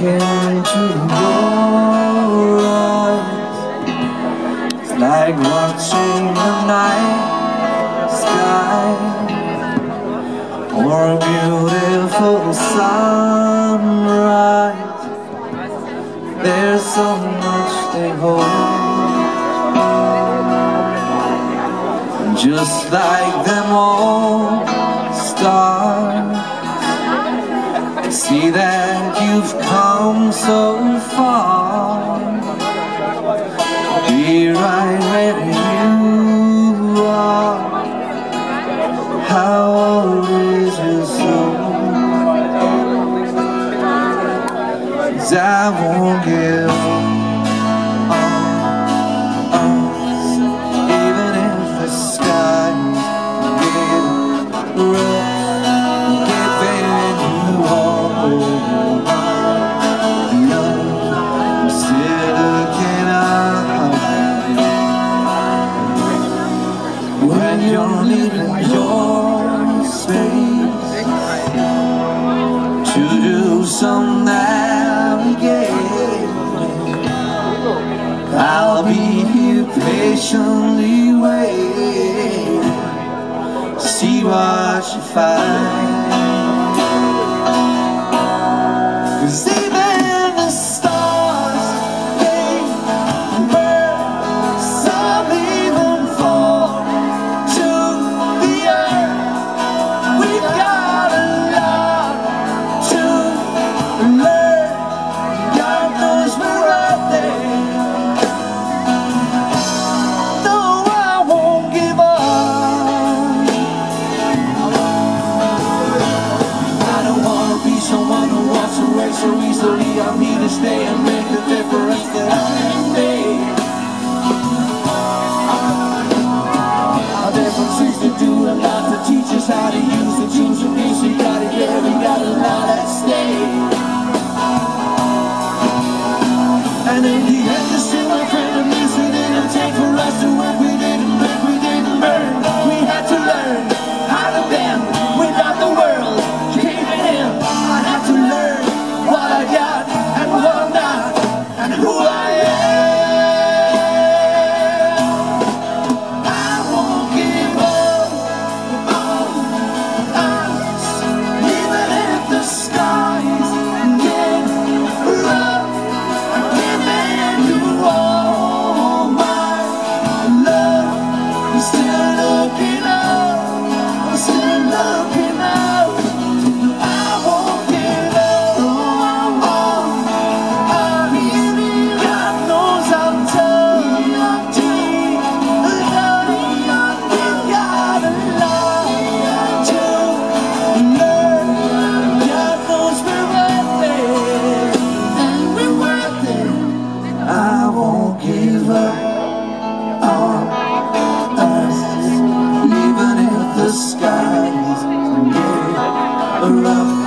can't you It's like watching the night sky. Or a beautiful sunrise. There's so much they hold. Just like them all stars. See that you've come so far. Be right where you. Are How old is your soul? Cause I won't give you're your space to do some. I'll be here patiently waiting, see what you find. around.